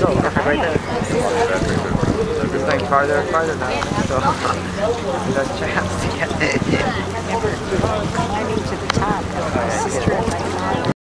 you go. right there. It's like farther and farther now. So, best chance to get it. Climbing to the top.